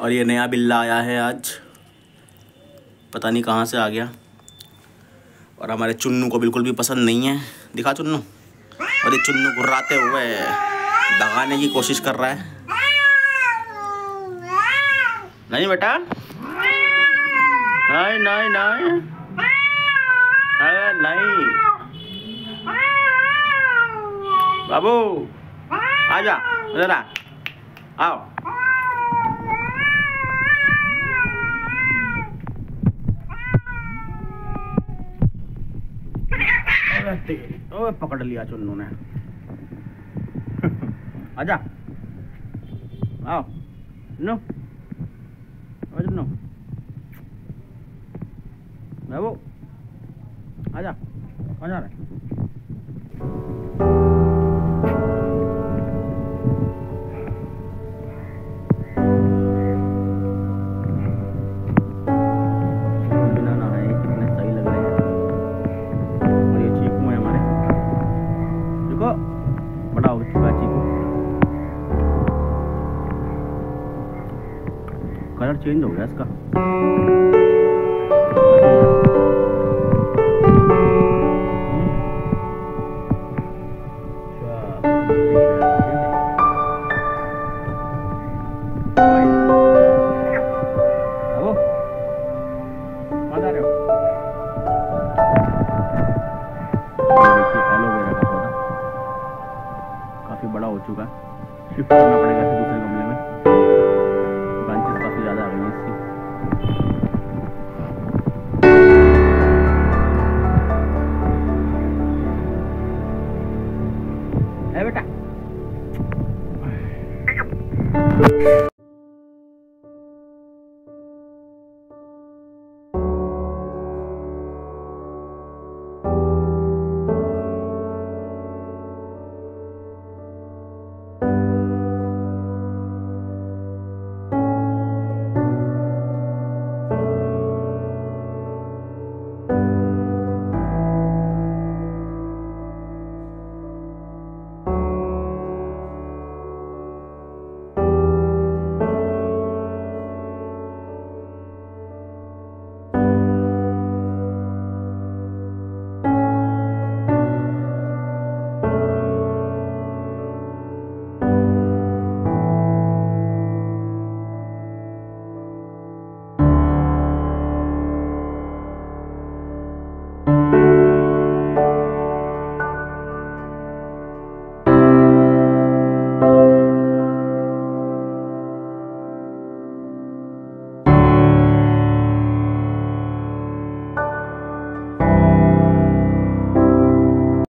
और ये नया बिल्ला आया है आज। पता नहीं कहाँ से आ गया। और हमारे चुन्नू को बिल्कुल भी पसंद नहीं है। दिखा चुन्नू? और ये चुन्नू घुर्राते हुए दगाने की कोशिश कर रहा है। नहीं बेटा? नहीं नहीं नहीं। अरे नहीं। बाबू आजा इधर आ तो पकड़ लिया चुन्नू ने आजा। आओ। नो। आज नो। बाबू आजा। कहाँ जा रहे बड़ा हो चुका कलर चेंज हो गया इसका। बाबू बड़ा हो चुका है। शिफ्ट करना पड़ेगा इसे दूसरे गमले में। ब्रांचेस काफ़ी ज़्यादा आ गई हैं इसकी। बेटा।